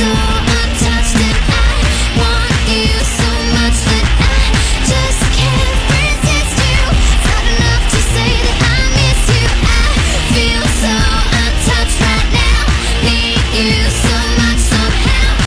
soon